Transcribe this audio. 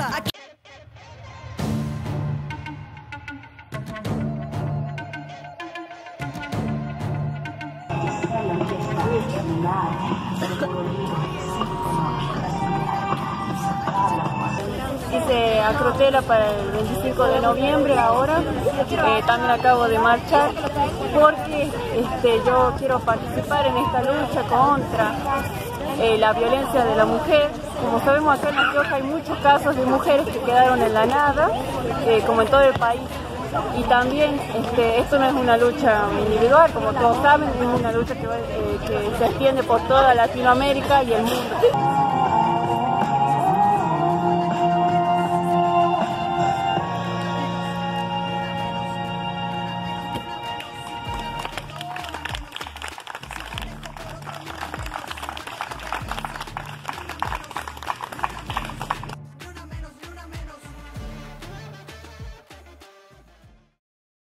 Martha. I can't acrotela para el 25 de noviembre ahora, eh, también acabo de marchar porque este, yo quiero participar en esta lucha contra eh, la violencia de la mujer. Como sabemos acá en La hay muchos casos de mujeres que quedaron en la nada, eh, como en todo el país. Y también este, esto no es una lucha individual, como todos saben, es una lucha que, que se extiende por toda Latinoamérica y el mundo.